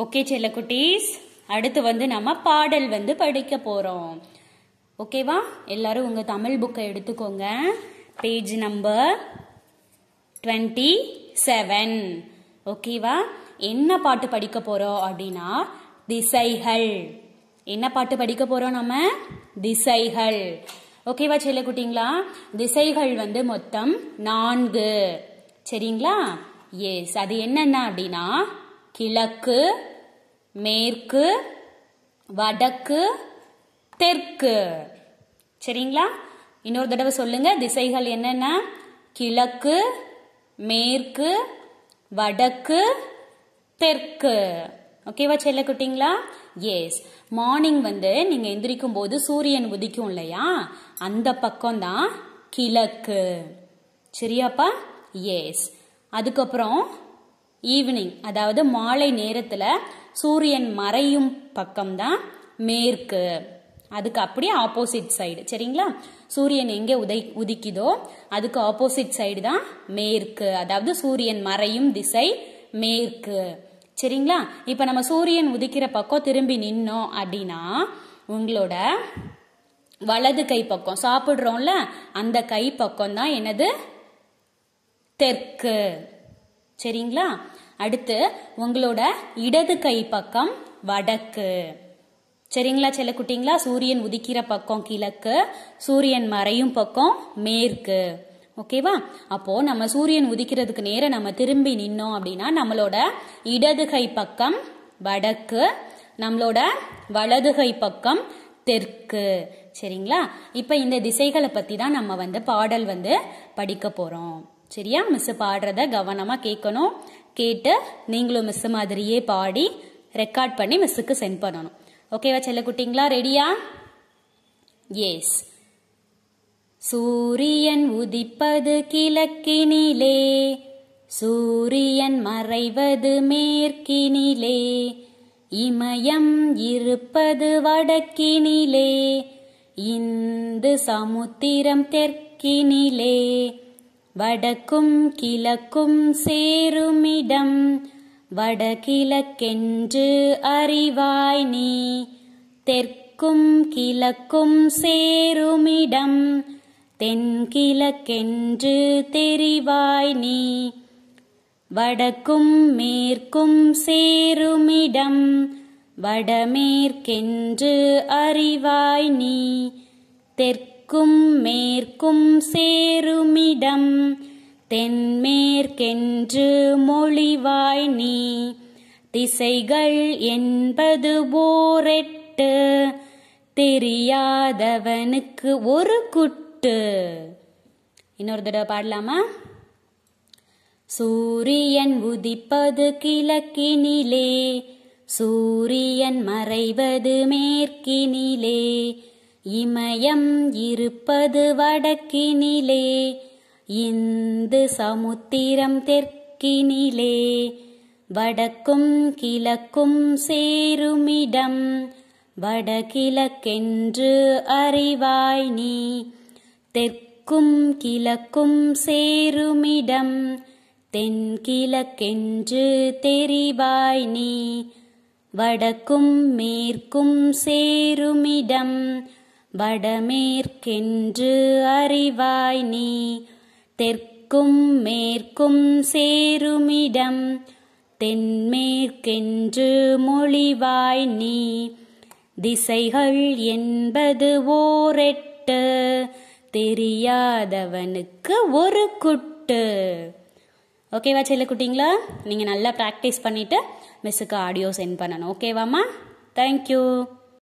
Okay செல்ல குட்டீஸ் அடுத்து வந்து நம்ம பாடல் வந்து படிக்க போகிறோம் ஓகேவா எல்லாரும் உங்கள் தமிழ் புக்கை எடுத்துக்கோங்க. பேஜ் நம்பர் டுவெண்ட்டி செவன் ஓகேவா என்ன பாட்டு படிக்க போகிறோம் அப்படின்னா திசைகள். என்ன பாட்டு படிக்க போகிறோம் நம்ம? திசைகள். ஓகேவா செல்லக்குட்டிங்களா? திசைகள் வந்து மொத்தம் நான்கு. சரிங்களா? எஸ் அது என்னென்ன அப்படின்னா கிழக்கு மேற்கு வடக்கு தெற்கு. சரிங்களா? இன்னொரு தடவை சொல்லுங்க. திசைகள் என்னென்ன? கிழக்கு மேற்கு வடக்கு தெற்கு. ஓகேவா செல்லக்குட்டிங்களா எஸ் மார்னிங் வந்து நீங்க எந்திரிக்கும் போது சூரியன் உதிக்கும் இல்லையா? அந்த பக்கம் தான் கிழக்கு. சரியாப்பா? எஸ் அதுக்கப்புறம் ஈவினிங் அதாவது மாலை நேரத்தில் சூரியன் மறையும் பக்கம் தான் மேற்கு. அதுக்கு அப்படியே ஆப்போசிட் சைடு. சரிங்களா? சூரியன் எங்கே உதை உதிக்குதோ அதுக்கு ஆப்போசிட் சைடு தான் மேற்கு. அதாவது சூரியன் மறையும் திசை மேற்கு. சரிங்களா? இப்போ நம்ம சூரியன் உதிக்கிற பக்கம் திரும்பி நின்னோம் அப்படின்னா உங்களோட வலது கை பக்கம் சாப்பிட்றோம்ல அந்த கை பக்கம் தான் என்னது? தெற்கு. சரிங்களா? அடுத்து உங்களோட இடது கை பக்கம் வடக்கு. சரிங்களா செல்லக்குட்டிங்களா சூரியன் உதிக்கிற பக்கம் கிழக்கு சூரியன் மறையும் பக்கம் மேற்கு. ஓகேவா? அப்போ நம்ம சூரியன் உதிக்கிறதுக்கு நேர நம்ம திரும்பி நின்னோம் அப்படின்னா நம்மளோட இடது கை பக்கம் வடக்கு நம்மளோட வலது கை பக்கம் தெற்கு. சரிங்களா? இப்ப இந்த திசைகளை பத்தி தான் நம்ம வந்து பாடல் வந்து படிக்க போறோம். சரியா? மிஸ் பாடுறத கவனமாக கேட்கணும். கேட்டு நீங்களும் மிஸ் மாதிரியே பாடி ரெக்கார்ட் பண்ணி மிஸ்ஸுக்கு சென்ட் பண்ணணும். ஓகேவா செல்ல குட்டிங்களா? ரெடியா எஸ் சூரியன் உதிப்பது கிழக்கினிலே. சூரியன் மறைவது மேற்கினிலே. இமயம் இருப்பது வடக்கினிலே. இந்து சமுத்திரம் தெற்கினிலே. வடக்கும் கிழக்கும் சேருமிடம் வடகிழக்கென்று அறிவாய் நீ. தெற்கும் கிழக்கும் சேருமிடம் தென்கிழக்கென்று தெரிவாய் நீ. வடக்கும் மேற்கும் சேருமிடம் வடமேற்கென்று அறிவாய் நீ. தெற்கு தெற்கும் மேற்கும் சேருமிடம் தென்மேற்கென்று மொழிவாய் நீ. திசைகள் என்பது ஓரெட்டு தெரியாதவனுக்கு ஒரு குட்டு. இன்னொரு தடவை பாடலாமா? சூரியன் உதிப்பது கிழக்கினிலே சூரியன் மறைவது மேற்கினிலே இமயம் இருப்பது வடக்கினிலே இந்து சமுத்திரம் தெற்கினிலே வடக்கும் கிழக்கும் சேருமிடம் வடகிழக்கென்று அறிவாய் நீ தெற்கும் கிழக்கும் சேருமிடம் தென்கிழக்கென்று தெரிவாய் நீ வடக்கும் மேற்கும் சேருமிடம் வடமேற்கென்று அறிவாய் நீ. தெற்கும் மேற்கும் சேருமிடம் தென்மேற்கென்று மொழிவாய் நீ. திசைகள் என்பது ஓரெட்டு தெரியாதவனுக்கு ஒரு குட்டு. ஓகேவா செல்லக்குட்டிங்களா நீங்கள் நல்லா ப்ராக்டிஸ் பண்ணிவிட்டு மிஸ்ஸுக்கு ஆடியோ சென்ட் பண்ணணும். ஓகேவாம்மா? தேங்க்யூ